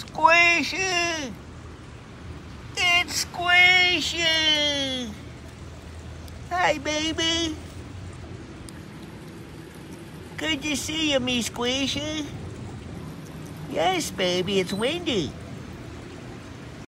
Squishy! It's Squishy! Hi, baby. Good to see you, me Squishy. Yes, baby, it's windy.